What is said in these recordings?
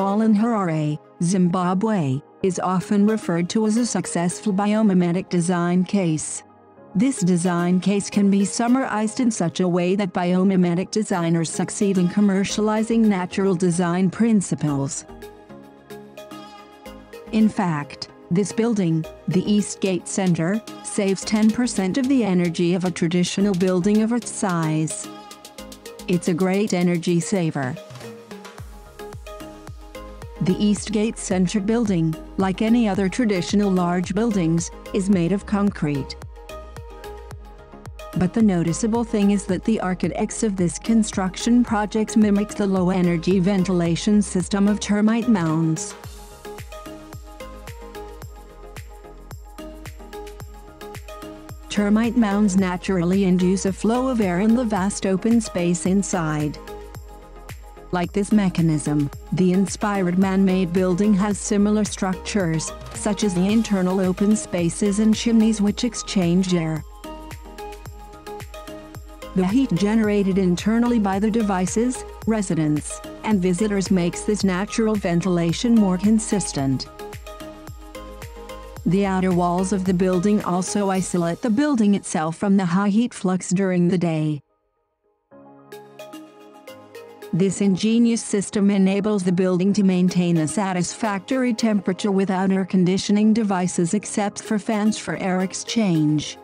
a in Harare, Zimbabwe, is often referred to as a successful biomimetic design case. This design case can be summarized in such a way that biomimetic designers succeed in commercializing natural design principles. In fact, this building, the Eastgate Center, saves 10% of the energy of a traditional building of its size. It's a great energy saver. The Eastgate Center building, like any other traditional large buildings, is made of concrete. But the noticeable thing is that the architects of this construction project mimics the low-energy ventilation system of termite mounds. Termite mounds naturally induce a flow of air in the vast open space inside. Like this mechanism, the inspired man-made building has similar structures, such as the internal open spaces and chimneys which exchange air. The heat generated internally by the devices, residents, and visitors makes this natural ventilation more consistent. The outer walls of the building also isolate the building itself from the high heat flux during the day. This ingenious system enables the building to maintain a satisfactory temperature without air conditioning devices except for fans for air exchange.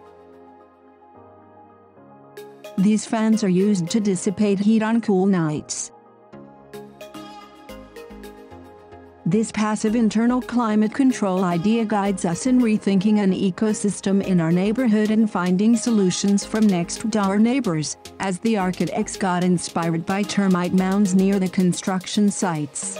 These fans are used to dissipate heat on cool nights. This passive internal climate control idea guides us in rethinking an ecosystem in our neighborhood and finding solutions from next door neighbors, as the architects got inspired by termite mounds near the construction sites.